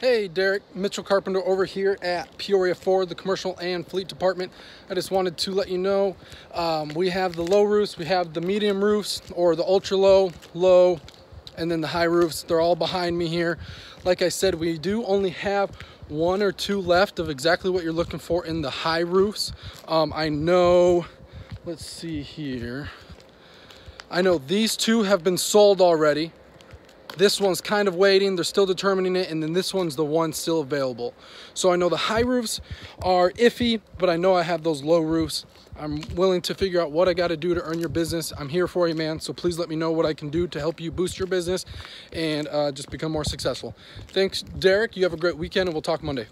Hey, Derek, Mitchell Carpenter over here at Peoria Ford, the commercial and fleet department. I just wanted to let you know um, we have the low roofs, we have the medium roofs, or the ultra low, low, and then the high roofs. They're all behind me here. Like I said, we do only have one or two left of exactly what you're looking for in the high roofs. Um, I know, let's see here. I know these two have been sold already. This one's kind of waiting, they're still determining it, and then this one's the one still available. So I know the high roofs are iffy, but I know I have those low roofs. I'm willing to figure out what I gotta do to earn your business. I'm here for you, man, so please let me know what I can do to help you boost your business and uh, just become more successful. Thanks, Derek. You have a great weekend, and we'll talk Monday.